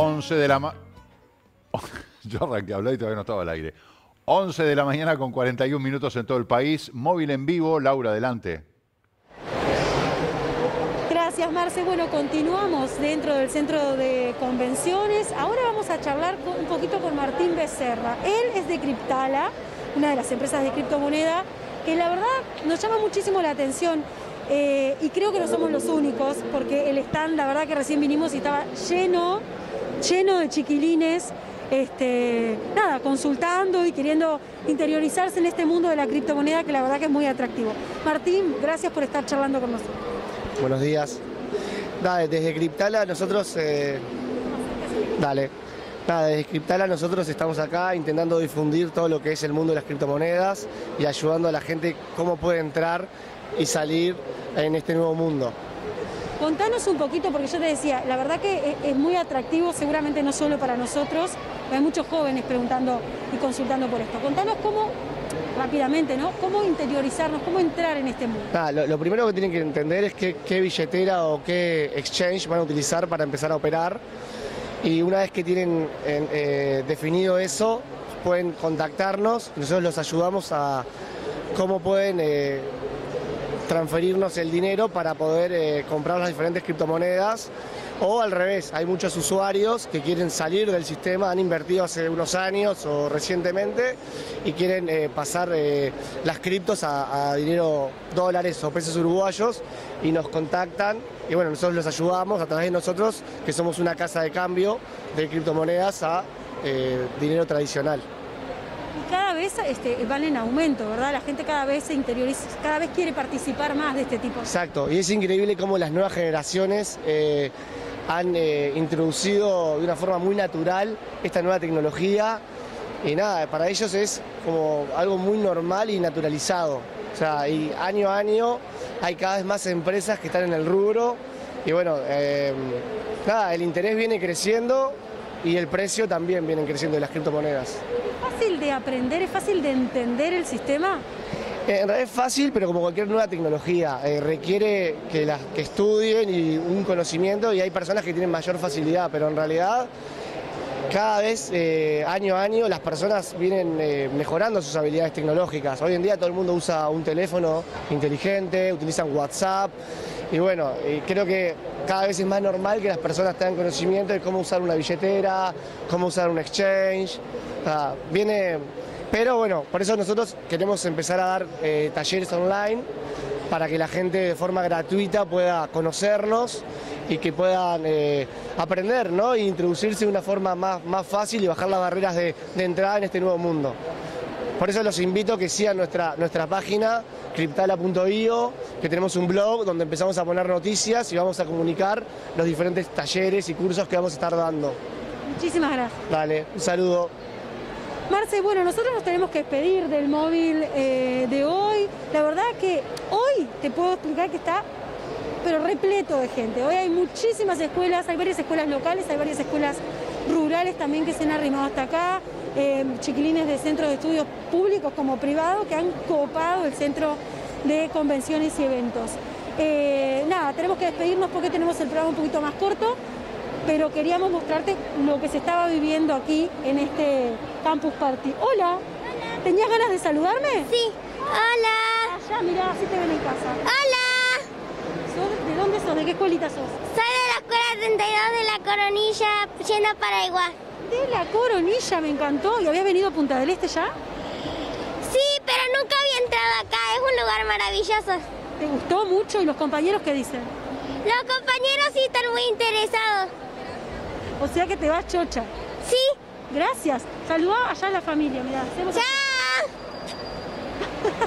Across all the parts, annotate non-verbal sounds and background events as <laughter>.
11 de la ma... <laughs> Yo arranqué a hablar y todavía no estaba al aire. 11 de la mañana con 41 minutos en todo el país. Móvil en vivo. Laura, adelante. Gracias, Marce. Bueno, continuamos dentro del centro de convenciones. Ahora vamos a charlar un poquito con Martín Becerra. Él es de Criptala, una de las empresas de criptomoneda, que la verdad nos llama muchísimo la atención. eh, y creo que no somos los únicos, porque el stand, la verdad que recién vinimos y estaba lleno, lleno de chiquilines, este, nada, consultando y queriendo interiorizarse en este mundo de la criptomoneda, que la verdad que es muy atractivo. Martín, gracias por estar charlando con nosotros. Buenos días. Nada, desde Criptala nosotros... eh, dale. Nada, desde Criptala nosotros estamos acá intentando difundir todo lo que es el mundo de las criptomonedas y ayudando a la gente cómo puede entrar y salir en este nuevo mundo. Contanos un poquito, porque yo te decía, la verdad que es, es muy atractivo, seguramente no solo para nosotros, hay muchos jóvenes preguntando y consultando por esto. Contanos cómo, rápidamente, ¿no? Cómo interiorizarnos, cómo entrar en este mundo. Nada, lo, primero que tienen que entender es qué, billetera o qué exchange van a utilizar para empezar a operar. Y una vez que tienen en- eh, definido eso, pueden contactarnos nosotros los ayudamos a cómo pueden eh, transferirnos el dinero para poder eh, comprar las diferentes criptomonedas. O al revés, hay muchos usuarios que quieren salir del sistema, han invertido hace unos años o recientemente y quieren eh, pasar eh, las criptos a, a dinero dólares o pesos uruguayos y nos contactan y bueno, nosotros los ayudamos a través de nosotros, que somos una casa de cambio de criptomonedas a dinero tradicional. Y cada vez este, van en aumento, ¿verdad? La gente cada vez se interioriza, cada vez quiere participar más de este tipo. Exacto, y es increíble cómo las nuevas generaciones eh, han eh, introducido de una forma muy natural esta nueva tecnología y nada, para ellos es como algo muy normal y naturalizado. O sea, y año a año hay cada vez más empresas que están en el rubro y bueno, eh, nada, el interés viene creciendo y el precio también viene creciendo de las criptomonedas. ¿Es fácil de aprender, es fácil de entender el sistema? Eh, En realidad es fácil, pero como cualquier nueva tecnología, eh, requiere que, las, que estudien y un conocimiento y hay personas que tienen mayor facilidad, pero en realidad cada vez, eh, año a año, las personas vienen eh, mejorando sus habilidades tecnológicas. Hoy en día todo el mundo usa un teléfono inteligente, utilizan WhatsApp y bueno, eh, creo que cada vez es más normal que las personas tengan conocimiento de cómo usar una billetera, cómo usar un exchange. Viene pero bueno, por eso nosotros queremos empezar a dar eh, talleres online para que la gente de forma gratuita pueda conocernos y que puedan eh, aprender ¿no? e introducirse de una forma más, más fácil y bajar las barreras de entrada en este nuevo mundo. Por eso los invito a que sigan nuestra, nuestra página, criptala.io, que tenemos un blog donde empezamos a poner noticias y vamos a comunicar los diferentes talleres y cursos que vamos a estar dando. Muchísimas gracias. Dale, un saludo. Marce, bueno, nosotros nos tenemos que despedir del móvil eh, de hoy. La verdad que hoy te puedo explicar que está, pero repleto de gente. Hoy hay muchísimas escuelas, hay varias escuelas locales, hay varias escuelas rurales también que se han arrimado hasta acá, eh, chiquilines de centros de estudios públicos como privados que han copado el centro de convenciones y eventos. Eh, nada, tenemos que despedirnos porque tenemos el programa un poquito más corto pero queríamos mostrarte lo que se estaba viviendo aquí en este Campus Party. Hola. ¿Tenías ganas de saludarme? Sí. Hola. Allá, mirá, así te ven en casa. Hola. ¿Sos- ¿De qué escuelita sos? Soy de la escuela 32 de la Coronilla, yendo para igual. De la Coronilla, me encantó. ¿Y habías venido a Punta del Este ya? Sí, pero nunca había entrado acá. Es un lugar maravilloso. ¿Te gustó mucho? ¿Y los compañeros qué dicen? Los compañeros sí están muy interesados. O sea que te vas chocha. Sí. Gracias. Saludá allá a la familia, mirá. hacemos- Chao.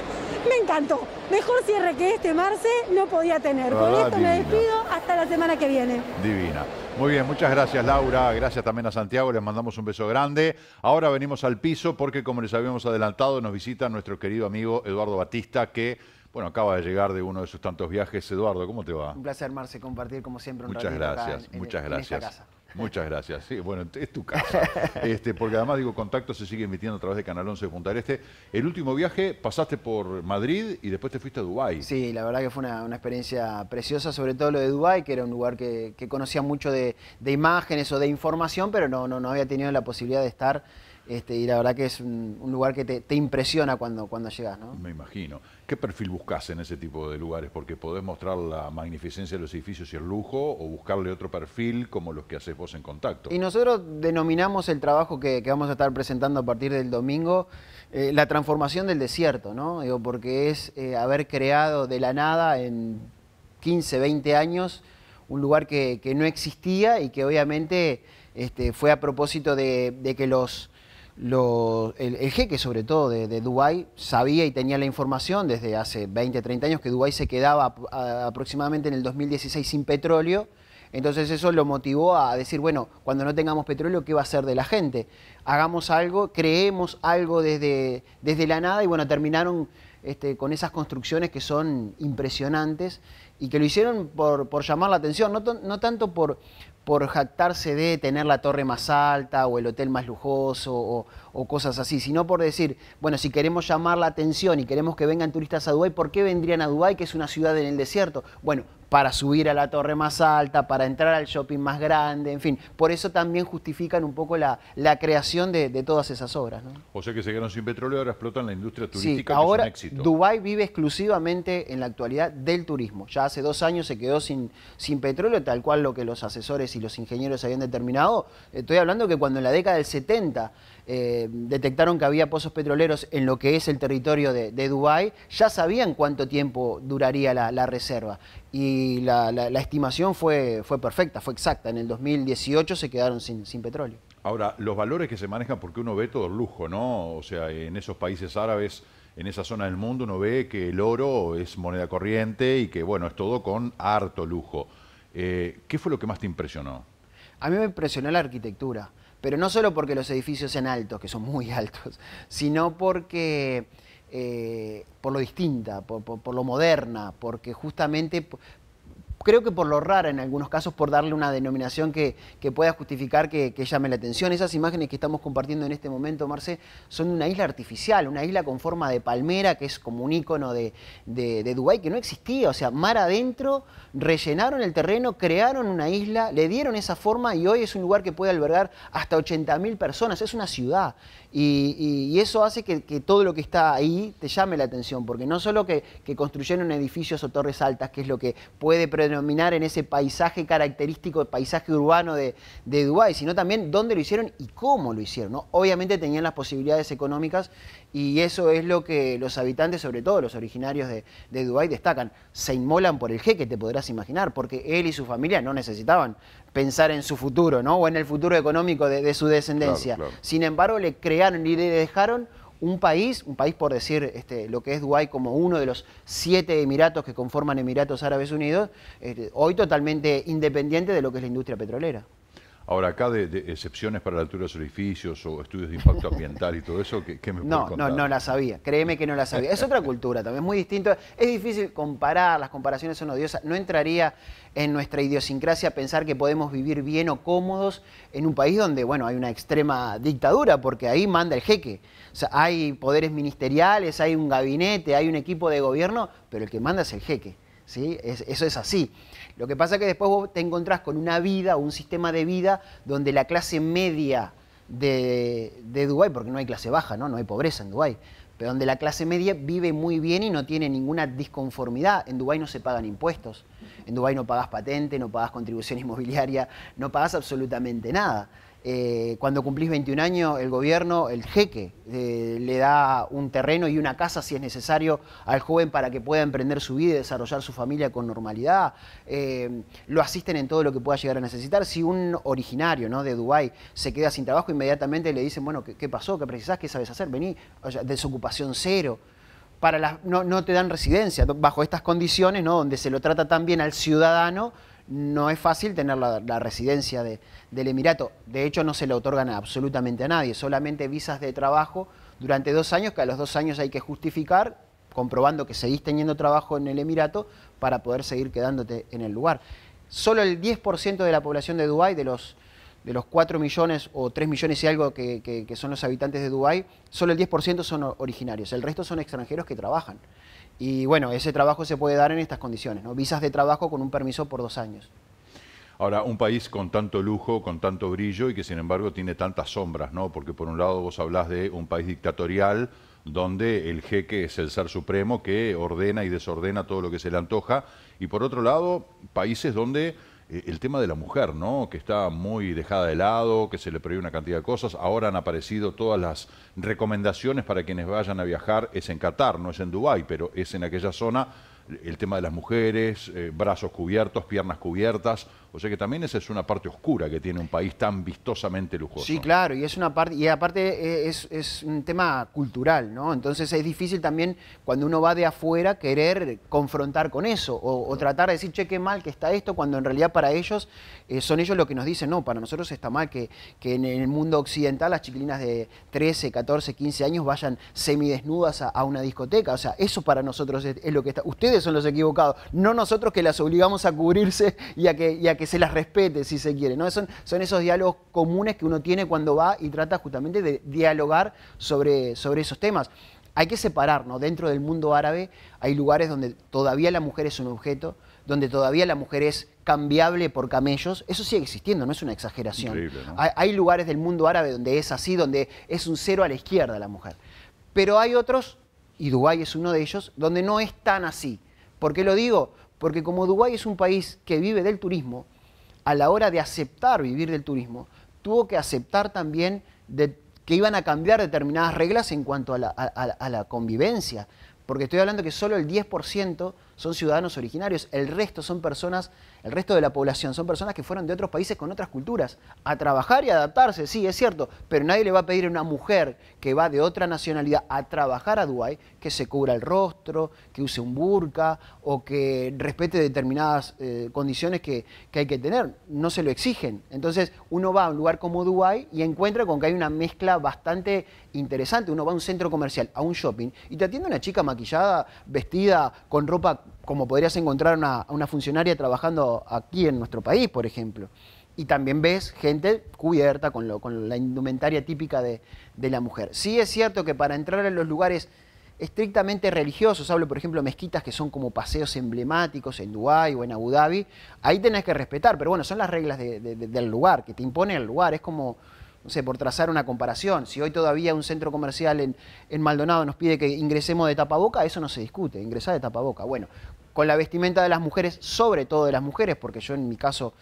<laughs> Me encantó. Mejor cierre que este, Marce, no podía tener. Con esto me despido hasta la semana que viene. Divina. Muy bien, muchas gracias Laura, gracias también a Santiago, les mandamos un beso grande. Ahora venimos al piso porque como les habíamos adelantado nos visita nuestro querido amigo Eduardo Batista que, bueno, acaba de llegar de uno de sus tantos viajes. Eduardo, ¿cómo te va? Un placer, Marce, compartir como siempre un Muchas acá gracias, en- muchas en esta gracias. casa. Muchas gracias. Sí, bueno, es tu casa. <laughs> Este, porque además, digo, Contacto se sigue emitiendo a través de Canal 11 de Punta Este. El último viaje pasaste por Madrid y después te fuiste a Dubái. Sí, la verdad que fue una, experiencia preciosa, sobre todo lo de Dubái, que era un lugar que, conocía mucho de, imágenes o de información, pero no, no, no había tenido la posibilidad de estar este, y la verdad que es un, lugar que te, impresiona cuando, cuando llegas. ¿no? Me imagino. ¿Qué perfil buscas en ese tipo de lugares? Porque podés mostrar la magnificencia de los edificios y el lujo o buscarle otro perfil como los que haces vos en contacto. Y nosotros denominamos el trabajo que, vamos a estar presentando a partir del domingo eh, la transformación del desierto, ¿no? Digo, porque es eh, haber creado de la nada en 15, 20 años un lugar que, no existía y que obviamente este, fue a propósito de que los el, jeque, sobre todo de, de Dubái, sabía y tenía la información desde hace 20, 30 años que Dubái se quedaba aproximadamente en el 2016 sin petróleo. Entonces eso lo motivó a decir, bueno, cuando no tengamos petróleo, ¿qué va a hacer de la gente? Hagamos algo, creemos algo desde, desde la nada y bueno, terminaron este, con esas construcciones que son impresionantes y que lo hicieron por, llamar la atención, no, tanto por, por jactarse de tener la torre más alta o el hotel más lujoso o, o, cosas así, sino por decir, bueno, si queremos llamar la atención y queremos que vengan turistas a Dubái, ¿por qué vendrían a Dubái, que es una ciudad en el desierto? Bueno, para subir a la torre más alta, para entrar al shopping más grande, en fin. Por eso también justifican un poco la, la creación de, todas esas obras. ¿no? O sea que se quedaron sin petróleo, ahora explotan la industria turística, sí, ahora, que es un éxito. Dubái vive exclusivamente en la actualidad del turismo. Ya hace dos años se quedó sin, sin petróleo, tal cual lo que los asesores y los ingenieros habían determinado. Estoy hablando que cuando en la década del 70 eh, detectaron que había pozos petroleros en lo que es el territorio de, de Dubái, ya sabían cuánto tiempo duraría la, reserva. Y la, estimación fue, fue perfecta, fue exacta. En el 2018 se quedaron sin, sin petróleo. Ahora, los valores que se manejan, porque uno ve todo el lujo, ¿no? O sea, en esos países árabes, en esa zona del mundo, uno ve que el oro es moneda corriente y que, bueno, es todo con harto lujo. Eh, ¿Qué fue lo que más te impresionó? A mí me impresionó la arquitectura pero no solo porque los edificios sean altos, que son muy <laughs> altos, sino porque eh, por lo distinta, por, lo moderna, porque justamente creo que por lo rara en algunos casos, por darle una denominación que, pueda justificar que, llame la atención. Esas imágenes que estamos compartiendo en este momento, Marce, son una isla artificial, una isla con forma de palmera, que es como un ícono de, de, Dubái, que no existía. O sea, mar adentro, rellenaron el terreno, crearon una isla, le dieron esa forma y hoy es un lugar que puede albergar hasta 80.000 personas. Es una ciudad. Y, eso hace que, todo lo que está ahí te llame la atención, porque no solo que, construyeron edificios o torres altas, que es lo que puede predominar en ese paisaje característico, paisaje urbano de, de Dubái, sino también dónde lo hicieron y cómo lo hicieron. Obviamente tenían las posibilidades económicas y eso es lo que los habitantes, sobre todo los originarios de, de Dubái, destacan. Se inmolan por el jeque, te podrás imaginar, porque él y su familia no necesitaban pensar en su futuro, ¿no? O en el futuro económico de, su descendencia. Sin embargo, le crearon y le dejaron un país, un país por decir este, lo que es Dubái como uno de los siete emiratos que conforman Emiratos Árabes Unidos, este, hoy totalmente independiente de lo que es la industria petrolera. Ahora, acá de, excepciones para la altura de los edificios o estudios de impacto ambiental y todo eso, ¿qué, me no, contar? No, no la sabía. Créeme que no la sabía. Es otra <laughs> cultura también, muy distinto. Es difícil comparar, las comparaciones son odiosas. No entraría en nuestra idiosincrasia pensar que podemos vivir bien o cómodos en un país donde, bueno, hay una extrema dictadura, porque ahí manda el jeque. O sea, hay poderes ministeriales, hay un gabinete, hay un equipo de gobierno, pero el que manda es el jeque. ¿Sí? eso es así. Lo que pasa es que después vos te encontrás con una vida un sistema de vida donde la clase media de, de Dubái, porque no hay clase baja, ¿no? no hay pobreza en Dubái, pero donde la clase media vive muy bien y no tiene ninguna disconformidad. En Dubái no se pagan impuestos, en Dubái no pagas patente, no pagas contribución inmobiliaria, no pagas absolutamente nada. Eh, cuando cumplís 21 años, el gobierno, el jeque, eh, le da un terreno y una casa si es necesario al joven para que pueda emprender su vida y desarrollar su familia con normalidad. Eh, lo asisten en todo lo que pueda llegar a necesitar. Si un originario ¿no? de Dubái se queda sin trabajo, inmediatamente le dicen, bueno, ¿qué, pasó? ¿Qué precisás? ¿Qué sabes hacer? Vení, desocupación cero. Para no, te dan residencia bajo estas condiciones, ¿no? donde se lo trata tan bien al ciudadano, no es fácil tener la, residencia del Emirato. De hecho, no se le otorgan absolutamente a nadie, solamente visas de trabajo durante dos años, que a los dos años hay que justificar, comprobando que seguís teniendo trabajo en el Emirato para poder seguir quedándote en el lugar. Solo el 10% de la población de Dubái, de los de los 4 millones o 3 millones y algo que, que- que son los habitantes de Dubái, solo el 10% son originarios, el resto son extranjeros que trabajan. Y bueno, ese trabajo se puede dar en estas condiciones, ¿no? visas de trabajo con un permiso por dos años. Ahora, un país con tanto lujo, con tanto brillo y que sin embargo tiene tantas sombras, ¿no? Porque por un lado vos hablás de un país dictatorial donde el jeque es el ser supremo que ordena y desordena todo lo que se le antoja, y por otro lado, países donde el tema de la mujer, ¿no? Que está muy dejada de lado, que se le prohíbe una cantidad de cosas. Ahora han aparecido todas las recomendaciones para quienes vayan a viajar. Es en Qatar, no es en Dubái, pero es en aquella zona el tema de las mujeres, eh, brazos cubiertos, piernas cubiertas. O sea que también esa es una parte oscura que tiene un país tan vistosamente lujoso. Sí, claro, y es una parte, y aparte eh, es, un tema cultural, ¿no? Entonces es difícil también cuando uno va de afuera querer confrontar con eso o, tratar de decir, che, qué mal que está esto, cuando en realidad para ellos eh, son ellos los que nos dicen, no, para nosotros está mal que, que en el mundo occidental las chiquilinas de 13, 14, 15 años vayan semidesnudas a, a una discoteca. O sea, eso para nosotros es, es lo que está. Ustedes son los equivocados, no nosotros que las obligamos a cubrirse y a que, y a que se las respete, si se quiere. ¿no? Son, son esos diálogos comunes que uno tiene cuando va y trata justamente de dialogar sobre, sobre esos temas. Hay que separar, ¿no? Dentro del mundo árabe hay lugares donde todavía la mujer es un objeto, donde todavía la mujer es cambiable por camellos. Eso sigue existiendo, no es una exageración. Hay, hay lugares del mundo árabe donde es así, donde es un cero a la izquierda la mujer. Pero hay otros, y Dubái es uno de ellos, donde no es tan así. ¿Por qué lo digo? Porque como Dubái es un país que vive del turismo, a la hora de aceptar vivir del turismo, tuvo que aceptar también de- que iban a cambiar determinadas reglas en cuanto a la, a- a- la convivencia. Porque estoy hablando que solo el 10% son ciudadanos originarios, el resto son personas, el resto de la población son personas que fueron de otros países con otras culturas, a trabajar y adaptarse, sí, es cierto, pero nadie le va a pedir a una mujer que va de otra nacionalidad a trabajar a Dubái que se cubra el rostro, que use un burka o que respete determinadas eh, condiciones que, que hay que tener, no se lo exigen. Entonces uno va a un lugar como Dubái y encuentra con que hay una mezcla bastante interesante, uno va a un centro comercial, a un shopping y te atiende una chica maquillada, vestida con ropa como podrías encontrar una, una funcionaria trabajando aquí en nuestro país, por ejemplo. Y también ves gente cubierta con, la indumentaria típica de, la mujer. Sí es cierto que para entrar en los lugares estrictamente religiosos, hablo por ejemplo mezquitas que son como paseos emblemáticos en Dubái o en Abu Dhabi, ahí tenés que respetar, pero bueno, son las reglas de- de- de- del lugar, que te impone el lugar, es como, no sé, por trazar una comparación, si hoy todavía un centro comercial en, en Maldonado nos pide que ingresemos de tapaboca, eso no se discute, ingresar de tapaboca. Bueno, con la vestimenta de las mujeres, sobre todo de las mujeres, porque yo en mi caso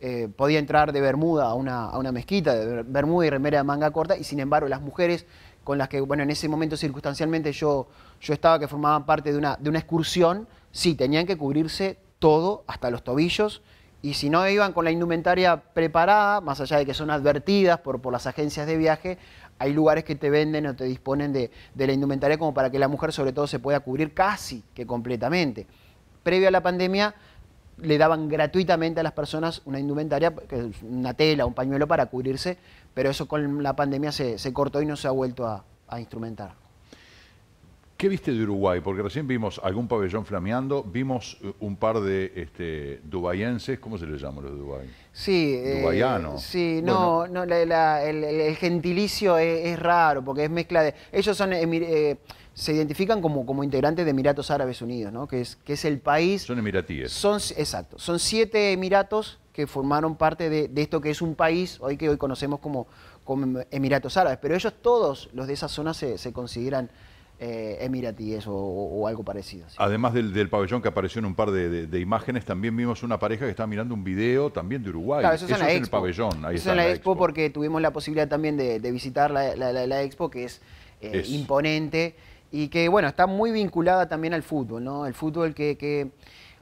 eh, podía entrar de bermuda a una, a una mezquita, de ber- bermuda y remera de manga corta, y sin embargo las mujeres con las que, bueno, en ese momento circunstancialmente yo, yo estaba, que formaban parte de una, de una excursión, sí, tenían que cubrirse todo, hasta los tobillos, y si no iban con la indumentaria preparada, más allá de que son advertidas por, por las agencias de viaje, hay lugares que te venden o te disponen de, de la indumentaria como para que la mujer sobre todo se pueda cubrir casi que completamente. Previo a la pandemia le daban gratuitamente a las personas una indumentaria, una tela, un pañuelo para cubrirse, pero eso con la pandemia se, se cortó y no se ha vuelto a, a instrumentar. ¿Qué viste de Uruguay? Porque recién vimos algún pabellón flameando, vimos eh, un par de este, dubayenses, ¿cómo se les llama los de Dubái? Sí, eh, Dubaiano. sí, no, no la- la- el, gentilicio es, es raro porque es mezcla de. Ellos son eh, se identifican como, como integrantes de Emiratos Árabes Unidos, ¿no? Que es, que es el país. Son emiratíes. Son, exacto, son siete emiratos que formaron parte de, de esto que es un país hoy que hoy conocemos como, como Emiratos Árabes, pero ellos todos los de esa zona se, se consideran eh, emiratíes o, algo parecido. sí. Además del, del pabellón que apareció en un par de, de- de imágenes, también vimos una pareja que estaba mirando un video también de Uruguay. Claro, eso es en la el expo. pabellón. Ahí Eso está en la, expo, porque tuvimos la posibilidad también de, de visitar la, la- la- la expo, que es, eh, Es. imponente y que, bueno, está muy vinculada también al fútbol, ¿no? El fútbol que, que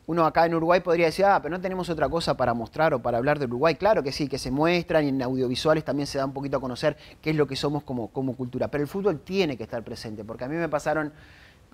uno acá en Uruguay podría decir, ah, pero no tenemos otra cosa para mostrar o para hablar de Uruguay. Claro que sí, que se muestran y en audiovisuales también se da un poquito a conocer qué es lo que somos como, como cultura. Pero el fútbol tiene que estar presente, porque a mí me pasaron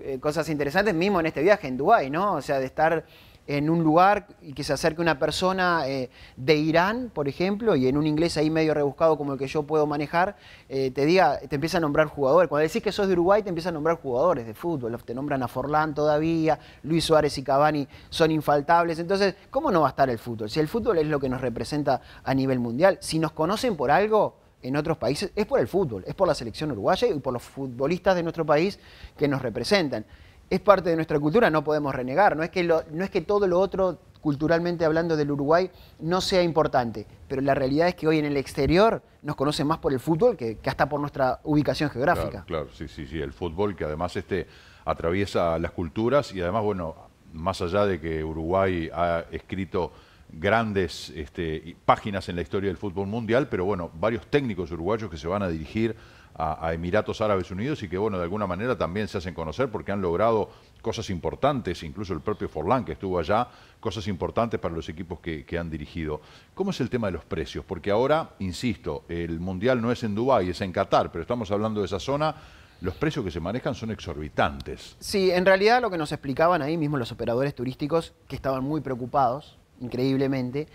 eh, cosas interesantes mismo en este viaje en Dubái, ¿no? O sea, de estar en un lugar y que se acerque una persona eh, de Irán, por ejemplo, y en un inglés ahí medio rebuscado como el que yo puedo manejar, eh, te diga, te empieza a nombrar jugadores. Cuando decís que sos de Uruguay, te empieza a nombrar jugadores de fútbol. Te nombran a Forlán todavía, Luis Suárez y Cavani son infaltables. Entonces, ¿cómo no va a estar el fútbol? Si el fútbol es lo que nos representa a nivel mundial, si nos conocen por algo, en otros países es por el fútbol, es por la selección uruguaya y por los futbolistas de nuestro país que nos representan es parte de nuestra cultura, no podemos renegar. No es que, no es que todo lo otro, culturalmente hablando del Uruguay, no sea importante, pero la realidad es que hoy en el exterior nos conocen más por el fútbol que, hasta por nuestra ubicación geográfica. Claro, sí, sí, sí, el fútbol que además este, atraviesa las culturas y además, bueno, más allá de que Uruguay ha escrito grandes este, páginas en la historia del fútbol mundial, pero bueno, varios técnicos uruguayos que se van a dirigir a, Emiratos Árabes Unidos y que, bueno, de alguna manera también se hacen conocer porque han logrado cosas importantes, incluso el propio Forlán que estuvo allá, cosas importantes para los equipos que, han dirigido. ¿Cómo es el tema de los precios? Porque ahora, insisto, el Mundial no es en Dubái, es en Qatar, pero estamos hablando de esa zona los precios que se manejan son exorbitantes. Sí, en realidad lo que nos explicaban ahí mismo los operadores turísticos, que estaban muy preocupados, increíblemente,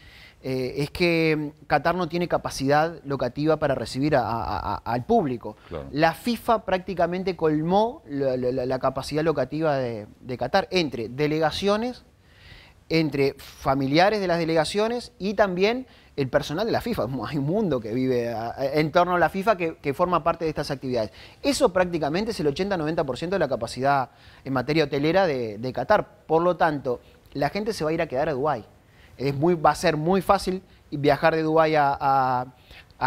eh, es que Qatar no tiene capacidad locativa para recibir al público. La FIFA prácticamente colmó la, capacidad locativa de, Qatar entre delegaciones, entre familiares de las delegaciones y también el personal de la FIFA. <laughs> Hay un mundo que vive en torno a la FIFA que, forma parte de estas actividades. Eso prácticamente es el 80-90% de la capacidad en materia hotelera de, de Qatar. Por lo tanto, la gente se va a ir a quedar a Dubái muy, va a ser muy fácil viajar de Dubái a,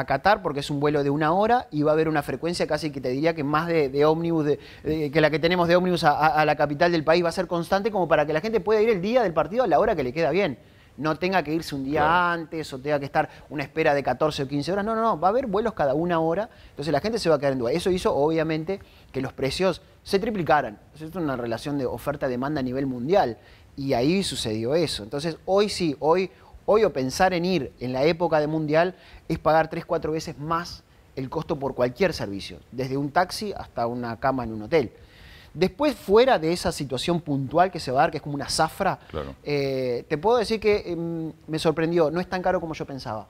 Qatar porque es un vuelo de una hora y va a haber una frecuencia casi que te diría que más de, ómnibus, que la que tenemos de ómnibus a, la capital del país va a ser constante como para que la gente pueda ir el día del partido a la hora que le queda bien. No tenga que irse un día antes o tenga que estar una espera de 14 o 15 horas. No, no, no. Va a haber vuelos cada una hora. Entonces la gente se va a quedar en Dubái. Eso hizo, obviamente, que los precios se triplicaran. Es una relación de oferta-demanda a nivel mundial. Y ahí sucedió eso. Entonces, hoy sí, hoy, hoy o pensar en ir en la época de mundial es pagar tres, cuatro veces más el costo por cualquier servicio, desde un taxi hasta una cama en un hotel. Después, fuera de esa situación puntual que se va a dar, que es como una zafra, eh, te puedo decir que em, me sorprendió, no es tan caro como yo pensaba.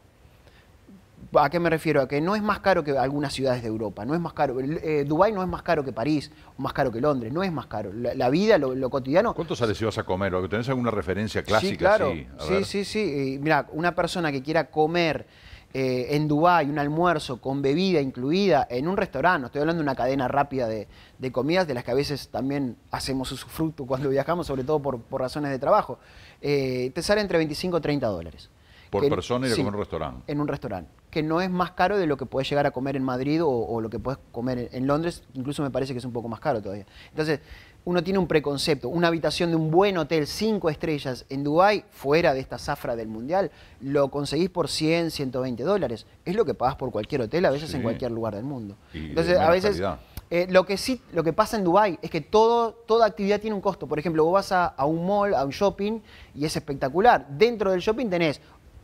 ¿A qué me refiero? A que no es más caro que algunas ciudades de Europa, no es más caro. Eh, Dubái no es más caro que París, o más caro que Londres, no es más caro. La, vida, lo, cotidiano. ¿Cuánto sale si vas a comer? ¿Tenés alguna referencia clásica? Sí, claro. Sí, sí, sí, Mira, una persona que quiera comer eh, en Dubái un almuerzo con bebida incluida en un restaurante, estoy hablando de una cadena rápida de, comidas de las que a veces también hacemos usufructo cuando viajamos, sobre todo por, razones de trabajo, eh, te sale entre 25 y 30 dólares. Por persona y en un restaurante. En un restaurante. Que no es más caro de lo que puedes llegar a comer en Madrid o, lo que puedes comer en, Londres. Incluso me parece que es un poco más caro todavía. Entonces, uno tiene un preconcepto. Una habitación de un buen hotel, cinco estrellas, en Dubái, fuera de esta zafra del Mundial, lo conseguís por 100, 120 dólares. Es lo que pagas por cualquier hotel, a veces en cualquier lugar del mundo. Entonces, a veces... Eh, lo que sí, lo que pasa en Dubái es que todo, toda actividad tiene un costo. Por ejemplo, vos vas a, a, un mall, a un shopping, y es espectacular. Dentro del shopping tenés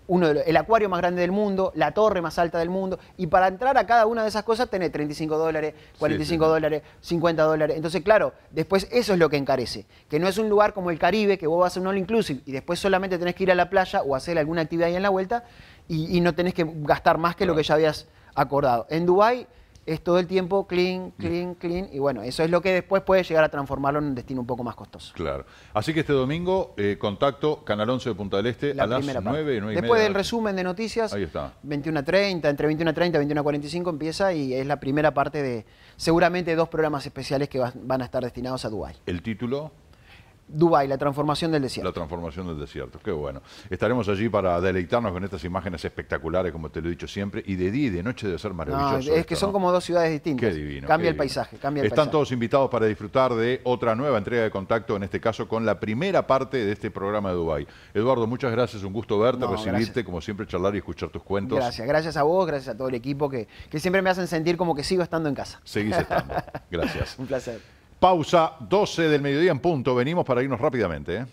uno el acuario más grande del mundo, la torre más alta del mundo, y para entrar a cada una de esas cosas tenés 35 dólares, 45 dólares, 50 dólares. Entonces, claro, después eso es lo que encarece, que no es un lugar como el Caribe, que vos vas a un all inclusive y después solamente tenés que ir a la playa o hacer alguna actividad ahí en la vuelta y, no tenés que gastar más que lo que ya habías acordado. En Dubái es todo el tiempo clean, clean, clean, y bueno, eso es lo que después puede llegar a transformarlo en un destino un poco más costoso. Claro. Así que este domingo, eh, contacto Canal 11 de Punta del Este a las 9, 9 Después del resumen de noticias, Ahí está. 21.30, entre 21.30 y 21.45 empieza y es la primera parte de seguramente dos programas especiales que van a estar destinados a Dubái. ¿El título? Dubái, la transformación del desierto. La transformación del desierto, qué bueno. Estaremos allí para deleitarnos con estas imágenes espectaculares, como te lo he dicho siempre, y de día y de noche debe ser maravilloso. es que son como dos ciudades distintas. Qué divino. Cambia el paisaje, cambia el Están todos invitados para disfrutar de otra nueva entrega de contacto, en este caso con la primera parte de este programa de Dubái. Eduardo, muchas gracias, un gusto verte, recibirte, como siempre, charlar y escuchar tus cuentos. Gracias, gracias a vos, gracias a todo el equipo que, que siempre me hacen sentir como que sigo estando en casa. Seguís estando. <laughs> Gracias. un placer. Pausa 12 del mediodía en punto. Venimos para irnos rápidamente. ¿eh?